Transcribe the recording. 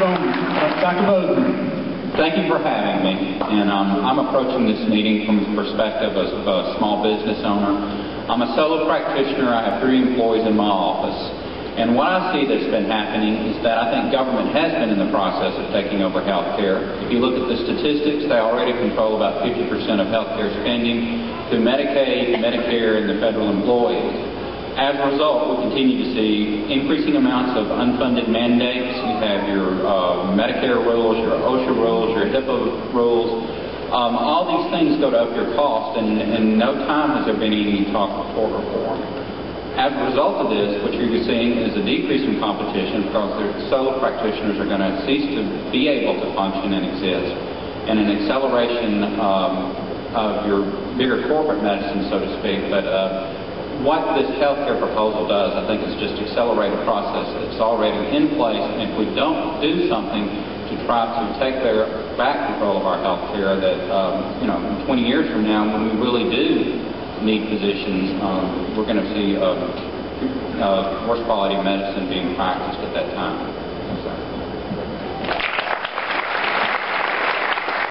Dr. Bozeman. Thank you for having me. And um, I'm approaching this meeting from the perspective of a small business owner. I'm a solo practitioner. I have three employees in my office. And what I see that's been happening is that I think government has been in the process of taking over health care. If you look at the statistics, they already control about 50% of health care spending through Medicaid, Medicare, and the federal employees. As a result, we continue to see increasing amounts of unfunded mandates. You have your uh, Medicare rules, your OSHA rules, your HIPAA rules. Um, all these things go to up your cost, and in no time has there been any talk of court reform. As a result of this, what you're seeing is a decrease in competition because the solo practitioners are going to cease to be able to function and exist, and an acceleration um, of your bigger corporate medicine, so to speak. But uh, what this healthcare proposal does, I think, is just accelerate a process that's already in place. And if we don't do something to try to take their back control of our healthcare, that um, you know, 20 years from now, when we really do need physicians, um, we're going to see uh, uh, worse quality medicine being practiced at that